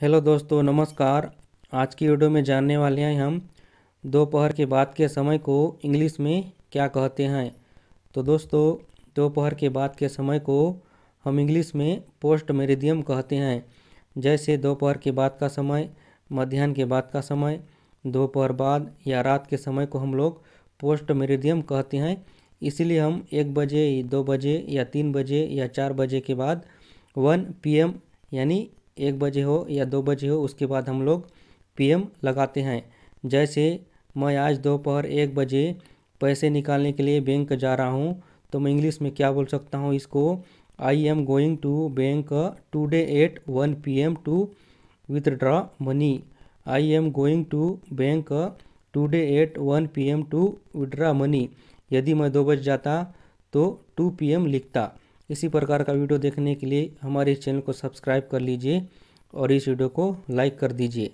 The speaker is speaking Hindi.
हेलो दोस्तों, नमस्कार। आज की वीडियो में जानने वाले हैं हम दोपहर के बाद के समय को इंग्लिश में क्या कहते हैं। तो दोस्तों, दोपहर के बाद के समय को हम इंग्लिश में पोस्ट मेरिडियम कहते हैं। जैसे दोपहर के बाद का समय, मध्यान्ह के बाद का समय, दोपहर बाद या रात के समय को हम लोग पोस्ट मेरिडियम कहते हैं। इसीलिए हम एक बजे, दो बजे या तीन बजे या चार बजे के बाद वन पीएम यानी एक बजे हो या दो बजे हो, उसके बाद हम लोग पीएम लगाते हैं। जैसे मैं आज दोपहर एक बजे पैसे निकालने के लिए बैंक जा रहा हूँ तो मैं इंग्लिश में क्या बोल सकता हूँ इसको? I am going to bank today at one P M to withdraw money I am going to bank today at one P M to withdraw money यदि मैं दो बजे जाता तो टू पी एम लिखता। इसी प्रकार का वीडियो देखने के लिए हमारे इस चैनल को सब्सक्राइब कर लीजिए और इस वीडियो को लाइक कर दीजिए।